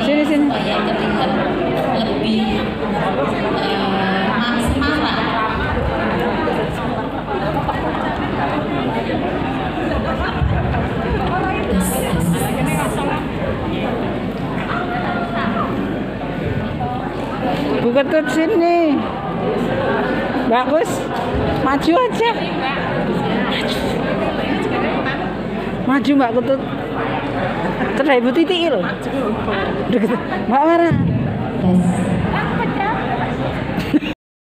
sini sini. Supaya terlihat lebih eh, buka tutup sini. Bagus. Maju aja. Maju, mbak kutut. Cerai titik titi loh Gitu. Mbak Mara. Yes.